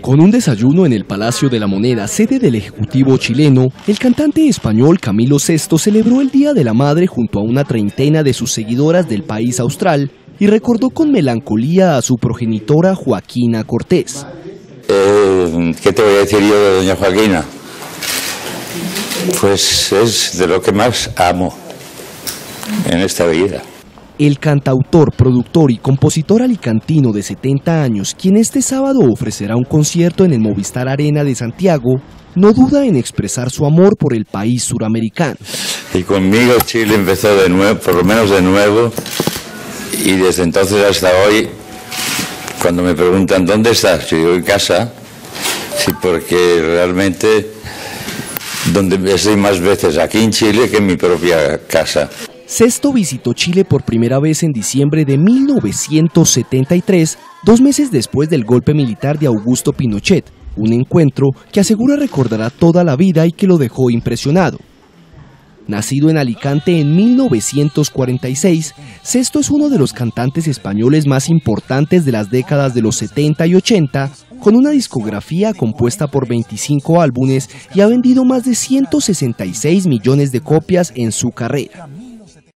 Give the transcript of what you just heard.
Con un desayuno en el Palacio de la Moneda, sede del Ejecutivo chileno, el cantante español Camilo VI celebró el Día de la Madre junto a una treintena de sus seguidoras del país austral y recordó con melancolía a su progenitora Joaquina Cortés. Eh, ¿Qué te voy a decir yo de doña Joaquina? Pues es de lo que más amo en esta vida. El cantautor, productor y compositor alicantino de 70 años, quien este sábado ofrecerá un concierto en el Movistar Arena de Santiago, no duda en expresar su amor por el país suramericano. Y conmigo Chile empezó de nuevo, por lo menos de nuevo, y desde entonces hasta hoy, cuando me preguntan dónde estás, yo digo en casa, sí, porque realmente donde estoy más veces aquí en Chile que en mi propia casa. Sesto visitó Chile por primera vez en diciembre de 1973, dos meses después del golpe militar de Augusto Pinochet, un encuentro que asegura recordará toda la vida y que lo dejó impresionado. Nacido en Alicante en 1946, Sesto es uno de los cantantes españoles más importantes de las décadas de los 70 y 80, con una discografía compuesta por 25 álbumes y ha vendido más de 166 millones de copias en su carrera.